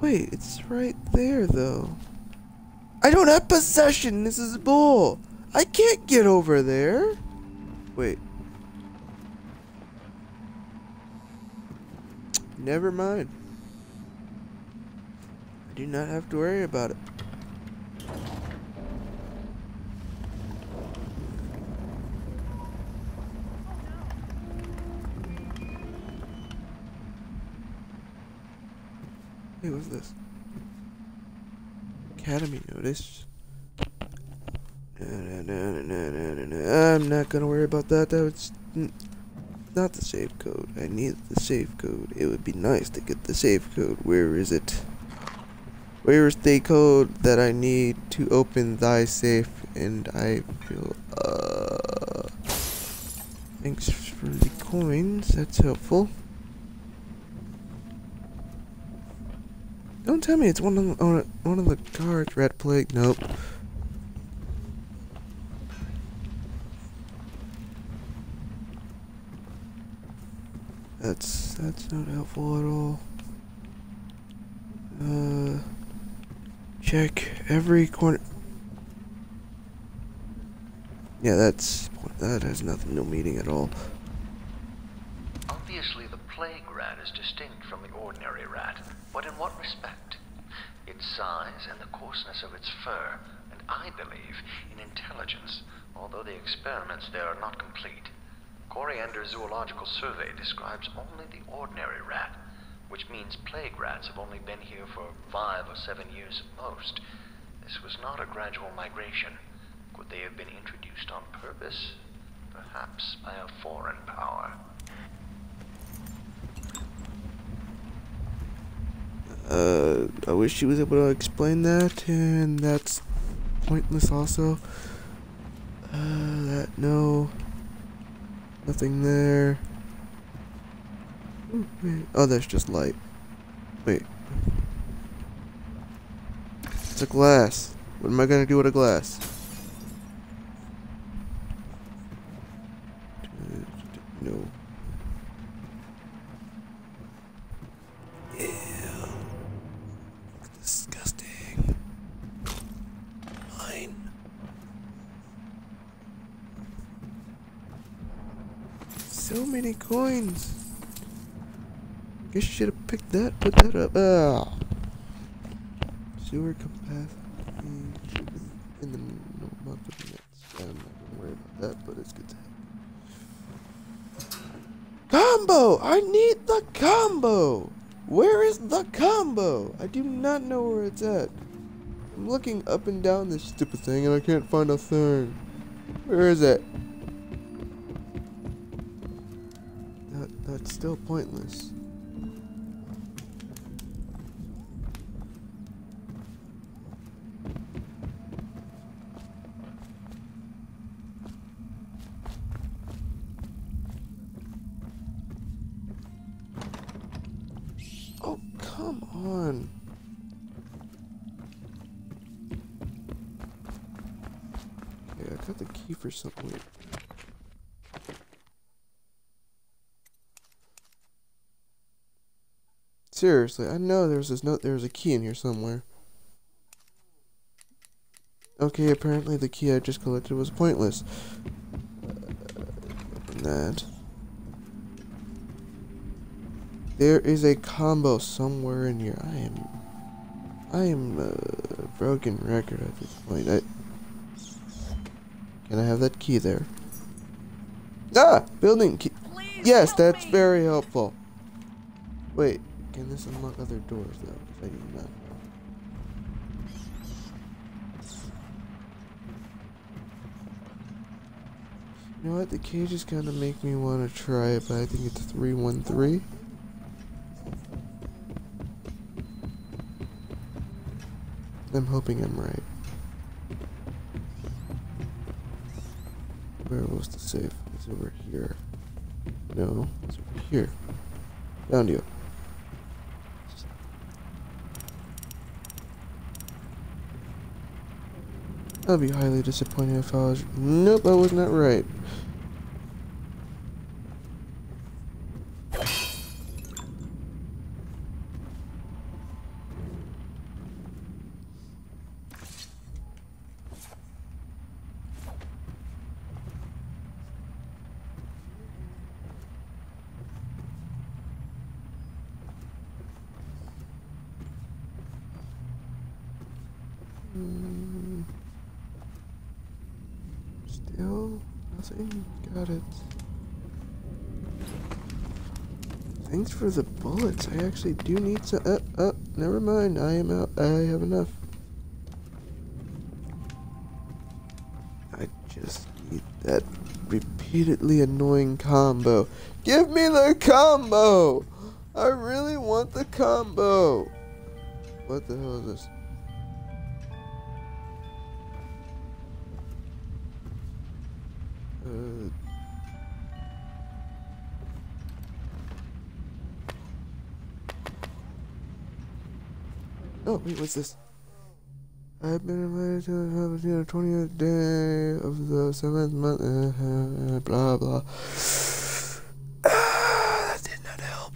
Wait, it's right there though. I don't have possession. This is bull. I can't get over there. Wait. Never mind. I do not have to worry about it. Hey, what's this? Academy notice. Na, na, na, I'm not gonna worry about that. That was not the save code. I need the save code. It would be nice to get the save code. Where is it? Where is the code that I need to open thy safe? And I feel, uh... Thanks for the coins. That's helpful. Don't tell me it's one of the, one of the cards. Red plague. Nope. That's that's not helpful at all. Uh, check every corner. Yeah, that's that has nothing, no meaning at all. Obviously, the plague rat is distinct from the ordinary rat, but in what respect? Its size and the coarseness of its fur, and I believe in intelligence, although the experiments there are not complete. Coriander Zoological Survey describes only the ordinary rat, which means plague rats have only been here for five or seven years at most. This was not a gradual migration. Could they have been introduced on purpose? Perhaps by a foreign power. Uh, I wish she was able to explain that, and that's pointless also. Uh, that, no. Nothing there. Ooh. Oh, that's just light. Wait. It's a glass. What am I gonna do with a glass? No. Ew. Disgusting. Mine. So many coins. Guess you should have picked that, put that up. Ah. Sewer capacity in the no, of minutes. I'm not gonna worry about that, but it's good to have. Combo! I need the combo! Where is the combo? I do not know where it's at. I'm looking up and down this stupid thing and I can't find a thing. Where is it? That that's still pointless. For. Seriously, I know there's this note. There's a key in here somewhere. Okay, apparently the key I just collected was pointless. Uh, that. There is a combo somewhere in here. I am, I am a broken record at this point. I, can I have that key there? Ah, building key. Please Yes, that's me. very helpful. Wait, can this unlock other doors though? 'Cause I do not. You know what? The cages kind of make me want to try it, but I think it's 313. I'm hoping I'm right. Where was the safe? It's over here. No, it's over here. Found you. I'd be highly disappointed if I was. Nope, I was not right. Still nothing. Got it. Thanks for the bullets. I actually do need some. Uh, uh, never mind. I am out. I have enough. I just need that repeatedly annoying combo. Give me the combo! I really want the combo! What the hell is this? Uh, oh, wait, what's this? I've been invited to have the 20th day of the seventh month, blah, blah. Ah, that did not help.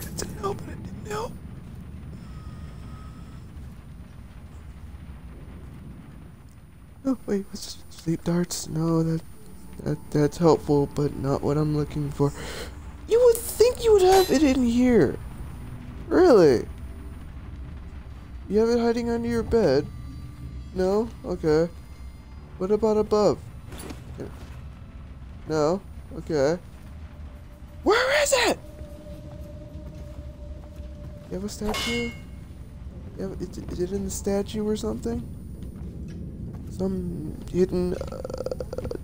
It didn't help, but it didn't help. Oh, wait, what's this? Sleep darts? No, that, that that's helpful, but not what I'm looking for. You would think you would have it in here. Really? You have it hiding under your bed? No? Okay. What about above? No? Okay. Where is it? You have a statue? You have, is, it- is it in the statue or something? Some hidden uh,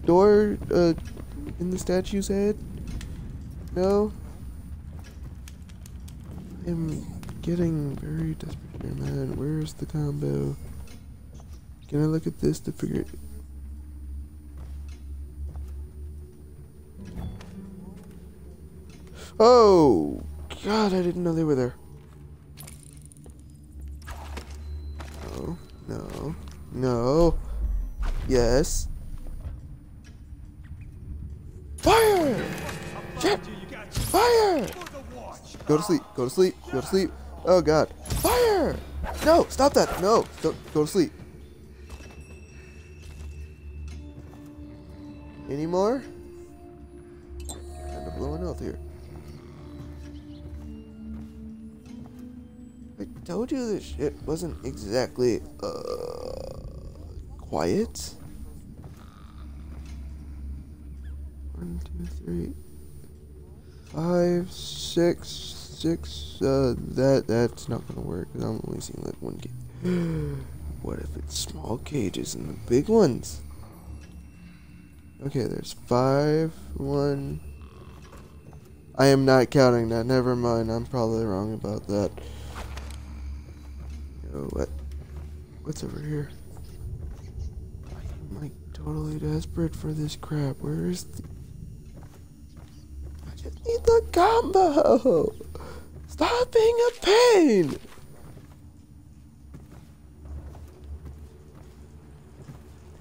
door uh, in the statue's head? No? I'm getting very desperate here, man. Where's the combo? Can I look at this to figure it? Oh! God, I didn't know they were there. No, no, no. Yes. Fire! Shit! Fire! Go to sleep. Go to sleep. Go to sleep. Oh god. Fire! No! Stop that! No! Don't go to sleep. Any more? Kind of blowing out here. I told you this shit wasn't exactly uh quiet. One, two, three, five, six, six. Uh, that that's not gonna work. I'm only seeing like one cage. what if it's small cages and the big ones? Okay, there's five, one. I am not counting that. Never mind. I'm probably wrong about that. Yo, what? What's over here? Totally desperate for this crap. Where is the? I just need the combo. Stop being a pain.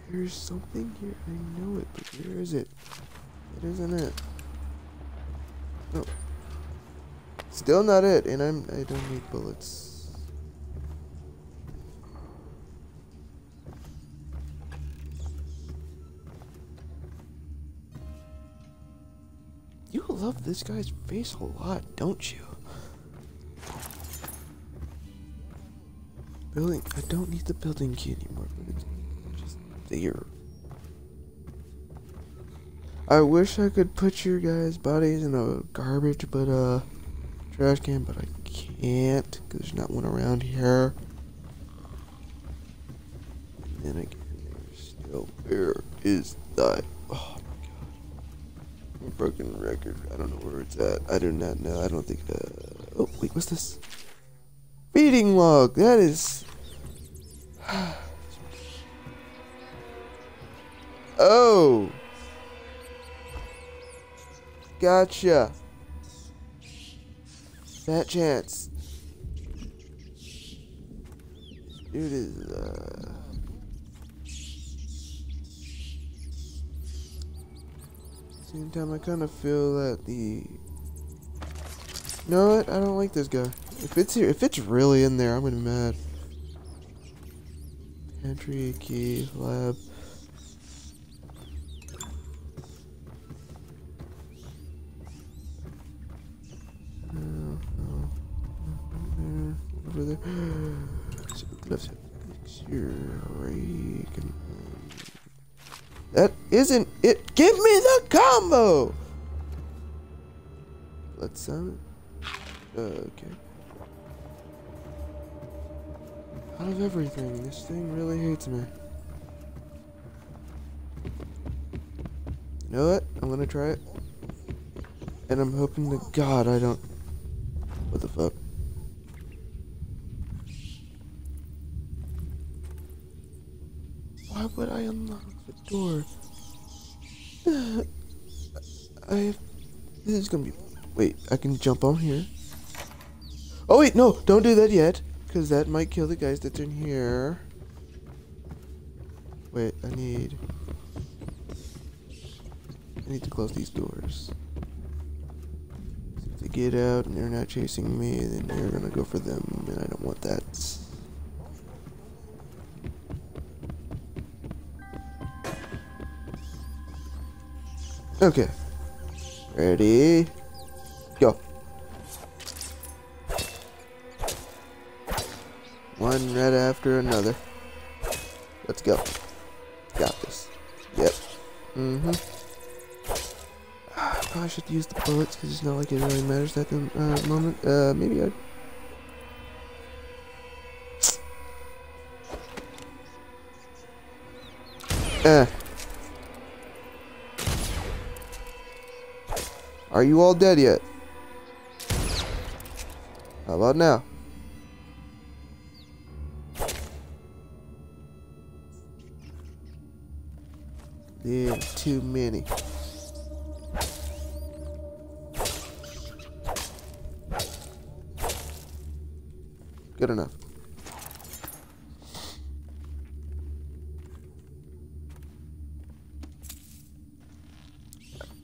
There's something here. I know it, but where is it? It isn't it. No. Still not it, and I'm I don't need bullets. Love this guy's face a lot, don't you? Building. I don't need the building key anymore, but it's just there. I wish I could put your guys' bodies in a garbage, but uh, trash can, but I can't because there's not one around here. And then again, there's still. Where is that? Oh. Broken record. I don't know where it's at. I do not know. I don't think. Uh, oh wait, what's this? Feeding log. That is. oh. Gotcha. Fat chance. Dude is uh. Same time, I kind of feel that the. You know what? I don't like this guy. If it's here, if it's really in there, I'm gonna be mad. Pantry, key, lab. No, no, there, over there. Let's picture That isn't it. Give me the combo. Let's summon. Uh, okay. Out of everything, this thing really hates me. You know what? I'm gonna try it. And I'm hoping to God I don't. What the fuck? Can jump on here. Oh wait, no! Don't do that yet, because that might kill the guys that's in here. Wait, I need. I need to close these doors. If they get out and they're not chasing me, then they're gonna go for them, and I don't want that. Okay. Ready? Go. One right after another. Let's go. Got this. Yep. Mm-hmm. I probably should use the bullets because it's not like it really matters at the uh, moment. Uh, maybe I. Eh. Are you all dead yet? How about now? Too many. Good enough.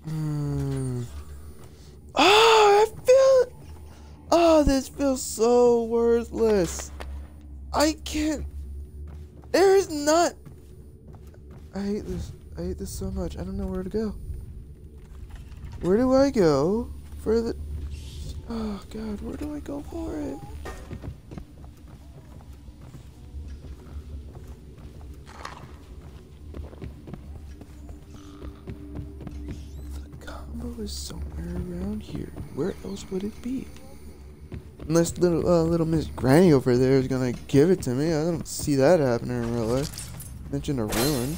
Hmm. Oh, I feel. Oh, this feels so worthless. I can't. There is not. I hate this. I hate this so much. I don't know where to go. Where do I go for the... Oh, God. Where do I go for it? The combo is somewhere around here. Where else would it be? Unless little uh, little Miss Granny over there is gonna give it to me. I don't see that happening in real life. Mention a ruin.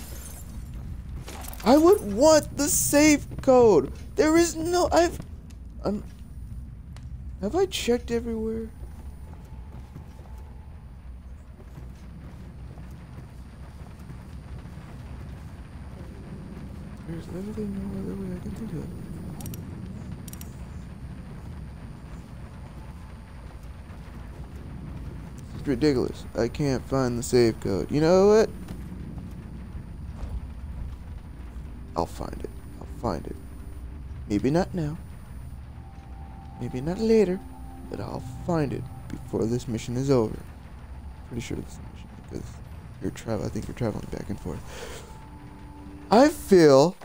I would want the safe code. There is no. I've. I'm. Have I checked everywhere? There's literally no other way I can think of it. Ridiculous. I can't find the safe code. You know what? I'll find it. I'll find it. Maybe not now. Maybe not later. But I'll find it before this mission is over. Pretty sure this mission because you're travel. I think you're traveling back and forth. I feel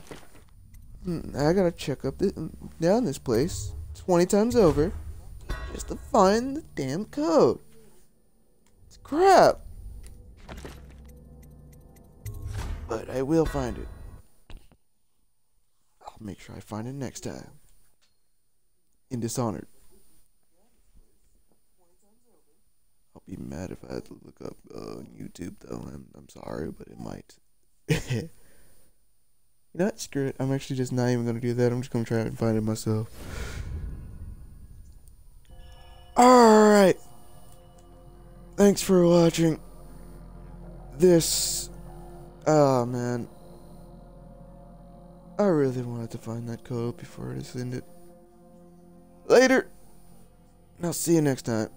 hmm, I gotta check up this, down this place twenty times over just to find the damn code. Crap. But I will find it. I'll make sure I find it next time. In Dishonored. I'll be mad if I had to look up uh, on YouTube though. I'm I'm sorry, but it might. you know what? Screw it. I'm actually just not even gonna do that. I'm just gonna try and find it myself. Thanks for watching this. Oh man. I really wanted to find that code before I send it. Later. I'll see you next time.